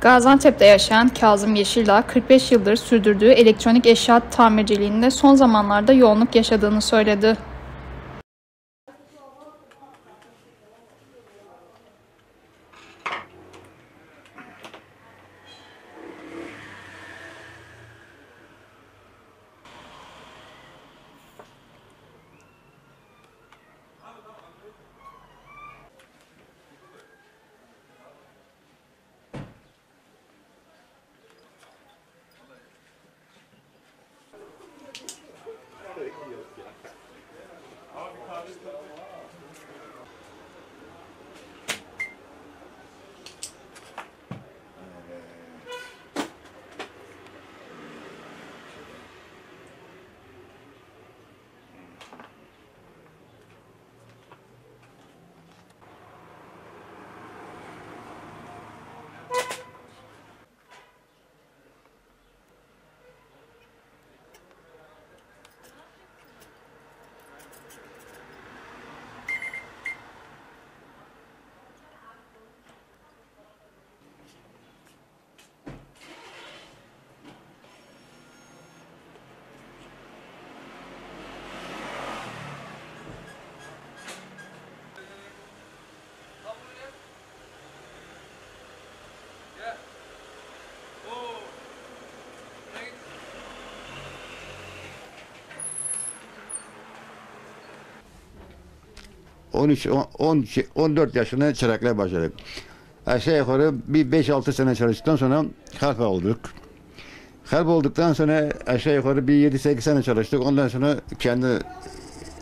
Gaziantep'te yaşayan Kazım Yeşildağ, 45 yıldır sürdürdüğü elektronik eşya tamirciliğinde son zamanlarda yoğunluk yaşadığını söyledi. 13, 10, 14 yaşında çırakla başladık. Aşağı yukarı bir 5-6 sene çalıştıktan sonra harp olduk. Harp olduktan sonra aşağı yukarı bir 7-8 sene çalıştık. Ondan sonra kendi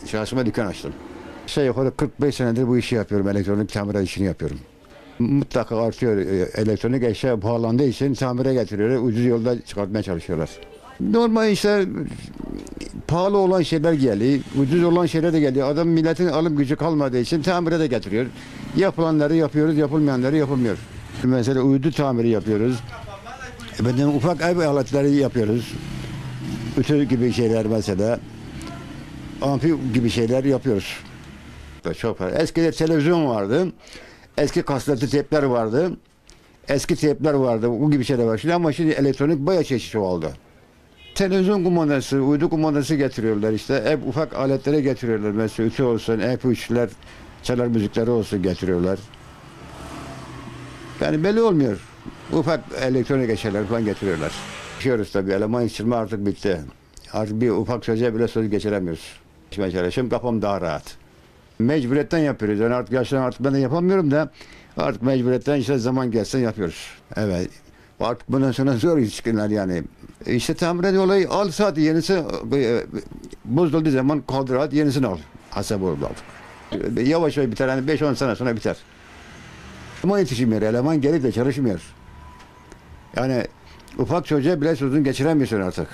şahsıma dükkan açtım. Aşağı yukarı 45 senedir bu işi yapıyorum. Elektronik kamera işini yapıyorum. Mutlaka artıyor. e, Elektronik eşya pahalandığı için tamire getiriyorlar. Ucuz yolda çıkartmaya çalışıyorlar. Normal işte pahalı olan şeyler geliyor, ucuz olan şeyler de geliyor. Adam milletin alım gücü kalmadığı için tamire de getiriyor. Yapılanları yapıyoruz, yapılmayanları yapılmıyor. Mesela uydu tamiri yapıyoruz. Efendim ufak ev aletleri yapıyoruz. Ütü gibi şeyler mesela. Amfi gibi şeyler yapıyoruz. Çok var. Eskide televizyon vardı. Eski kasetli tepler vardı. Eski tepler vardı. Bu gibi şeyler var. Şimdi ama şimdi elektronik bayağı çeşit oldu. Televizyon kumandası, uydu kumandası getiriyorlar işte. Ev ufak aletlere getiriyorlar. Mesela ütü olsun, MP3'ler, çalar müzikleri olsun getiriyorlar. Yani belli olmuyor. Ufak elektronik eşyalar falan getiriyorlar. Yaşıyoruz tabii. Eleman yetiştirme artık bitti. Artık bir ufak çocuğa bile söz geçiremiyoruz. Şimdi kafam daha rahat. Mecburiyetten yapıyoruz. Yani artık yaşlandım artık ben de yapamıyorum da artık mecburiyetten işte zaman gelsin yapıyoruz. Evet. Artık bundan sonra zor ilişkiler yani. İşte tamir ediyorlar. Al saat yenisi e, bozulduğu zaman kaldır at yenisini al. Hasap oldu artık. Yavaş yavaş biter. Yani 5-10 sene sonra biter. Eleman yetişmiyor. Eleman gelip de çalışmıyor. Yani ufak çocuğa bile sözünü geçiremiyorsun artık.